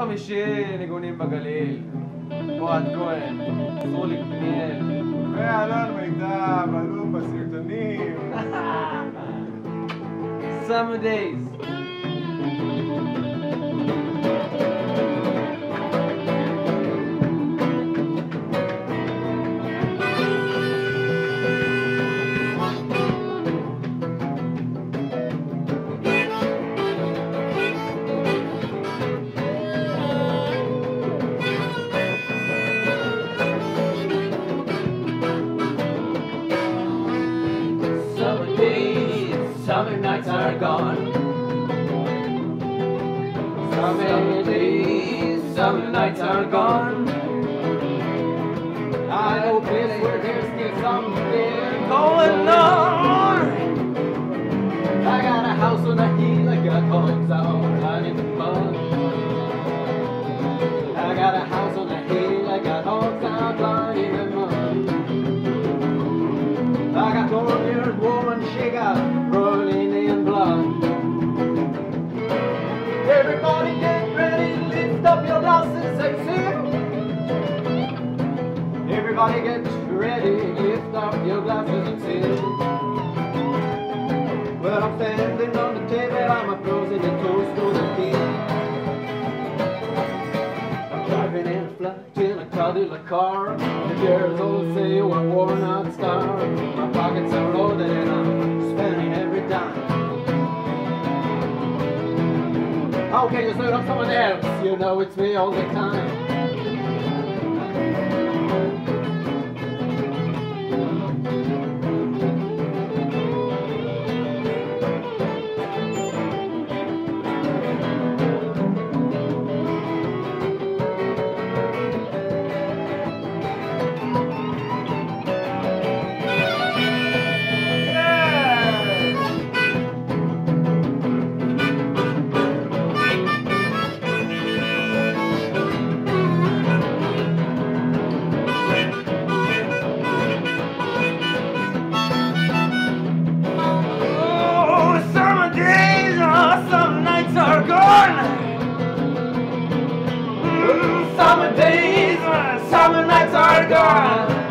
חמישי ניגונים בגליל. אוהד כהן, סרוליק פניאל. ואלון מיטב, אלוף הסרטונים. Summer days. Summer days, summer nights are gone. Summer days, summer nights are gone. I hope place where there's still something going on. I got a house on a hill, I got hogs out long-haired woman, she got rolling in blood. Everybody get ready, lift up your glasses and sing. Everybody get ready, lift up your glasses and sing. Well, I'm standing on the table, I'm a frozen and toast to the king. I'm driving in a a car. The girls all say you're a worn out star. My pockets are loaded and I'm spending every dime. How can you up someone else? You know it's me all the time. Summer nights are gone.